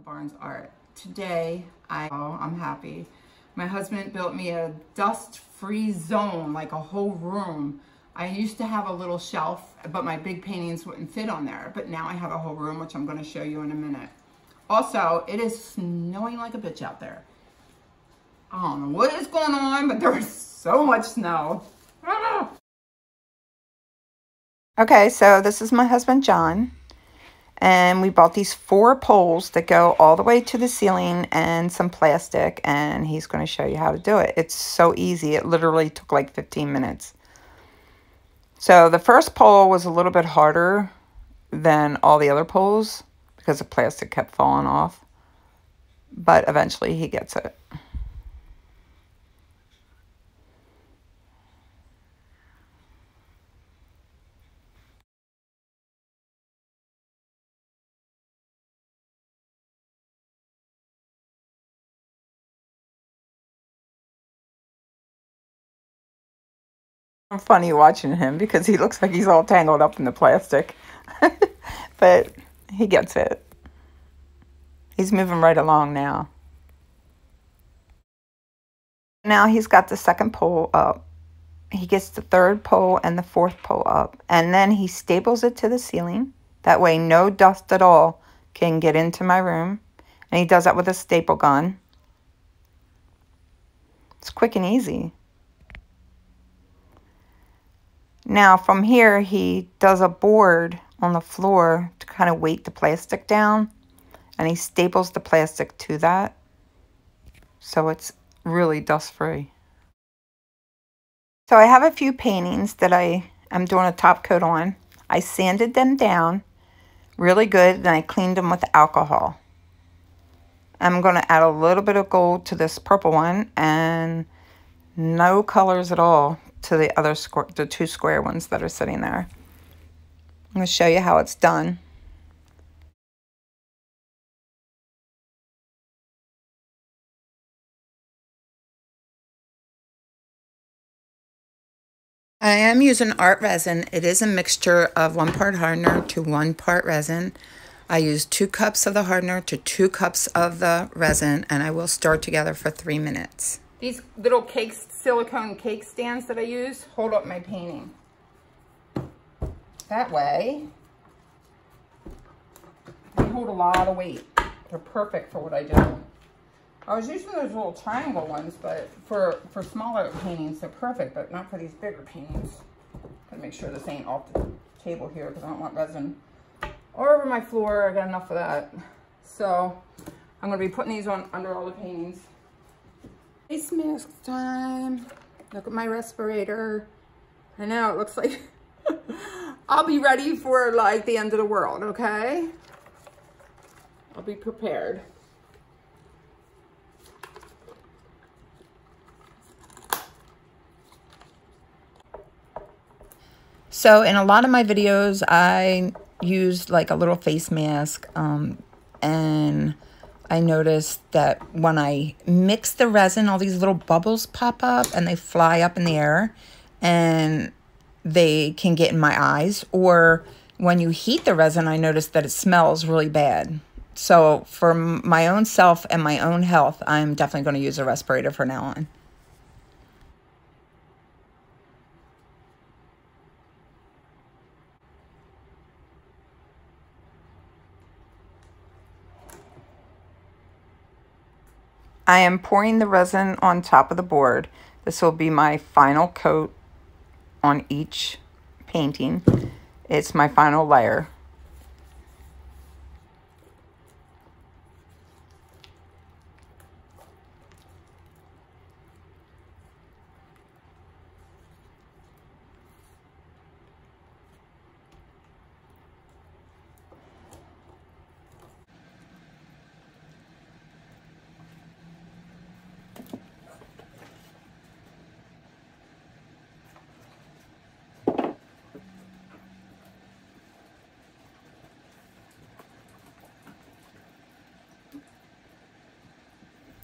Monica Barnes Art. Today, I, oh, I'm happy. My husband built me a dust-free zone, like a whole room. I used to have a little shelf, but my big paintings wouldn't fit on there. But now I have a whole room, which I'm gonna show you in a minute. Also, it is snowing like a bitch out there. I don't know what is going on, but there is so much snow. Ah! Okay, so this is my husband, John. And we bought these four poles that go all the way to the ceiling and some plastic. And he's going to show you how to do it. It's so easy. It literally took like 15 minutes. So the first pole was a little bit harder than all the other poles because the plastic kept falling off. But eventually he gets it. Funny watching him because he looks like he's all tangled up in the plastic. but he gets it. He's moving right along now. Now he's got the second pole up. He gets the third pole and the fourth pole up. And then he staples it to the ceiling. That way no dust at all can get into my room. And he does that with a staple gun. It's quick and easy. Now from here, he does a board on the floor to kind of weight the plastic down. And he staples the plastic to that. So it's really dust free. So I have a few paintings that I am doing a top coat on. I sanded them down really good and I cleaned them with alcohol. I'm going to add a little bit of gold to this purple one and no colors at all to the other square, the two square ones that are sitting there. I'm going to show you how it's done. I am using art resin. It is a mixture of one part hardener to one part resin. I use two cups of the hardener to two cups of the resin, and I will stir together for three minutes. These little cakes, silicone cake stands that I use hold up my painting. That way, they hold a lot of weight. They're perfect for what I do. I was using those little triangle ones, but for, for smaller paintings, they're perfect, but not for these bigger paintings. Gotta make sure this ain't off the table here because I don't want resin all over my floor. I got enough of that. So I'm gonna be putting these on under all the paintings. Face mask time. Look at my respirator. I know, it looks like I'll be ready for like the end of the world, okay? I'll be prepared. So in a lot of my videos, I use like a little face mask um, and I noticed that when I mix the resin, all these little bubbles pop up and they fly up in the air and they can get in my eyes. Or when you heat the resin, I noticed that it smells really bad. So for my own self and my own health, I'm definitely going to use a respirator from now on. I am pouring the resin on top of the board. This will be my final coat on each painting. It's my final layer.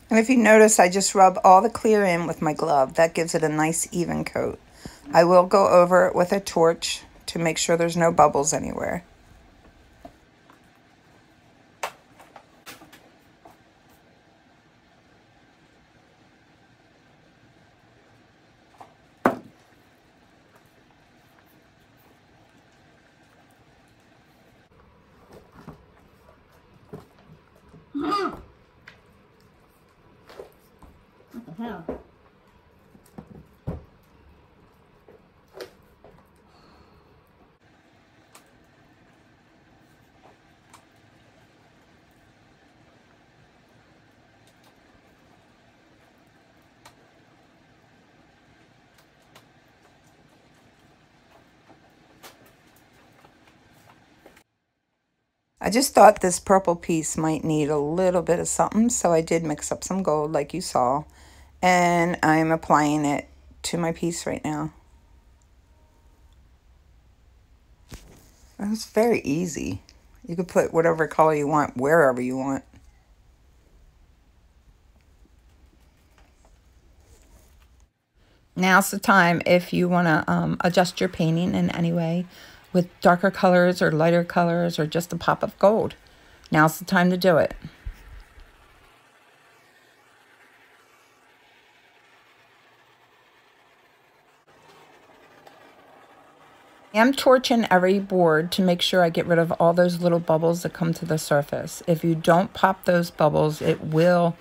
And if you notice, I just rub all the clear in with my glove. That gives it a nice even coat. I will go over it with a torch to make sure there's no bubbles anywhere. Mm. I just thought this purple piece might need a little bit of something, so I did mix up some gold like you saw. And I'm applying it to my piece right now. It was very easy. You could put whatever color you want wherever you want. Now's the time if you want to um, adjust your painting in any way with darker colors or lighter colors or just a pop of gold. Now's the time to do it. I'm torching every board to make sure I get rid of all those little bubbles that come to the surface. If you don't pop those bubbles, it will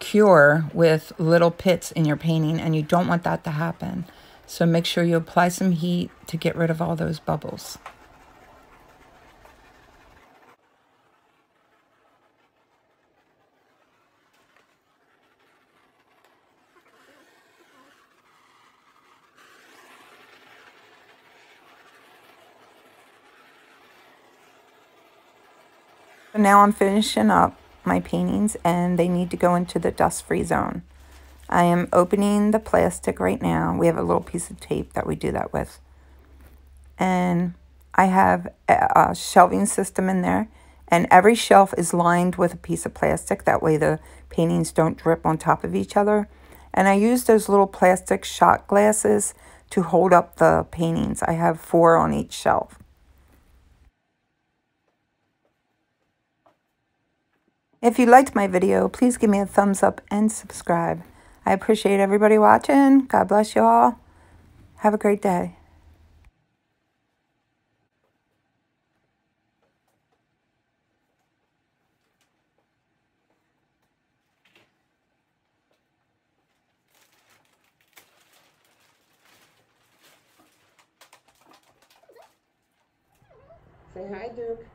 cure with little pits in your painting and you don't want that to happen. So make sure you apply some heat to get rid of all those bubbles. now I'm finishing up my paintings and they need to go into the dust-free zone. I am opening the plastic right now. We have a little piece of tape that we do that with. And I have a, shelving system in there. And every shelf is lined with a piece of plastic. That way the paintings don't drip on top of each other. And I use those little plastic shot glasses to hold up the paintings. I have four on each shelf. If you liked my video, please give me a thumbs up and subscribe. I appreciate everybody watching. God bless you all. Have a great day. Say hi, Duke.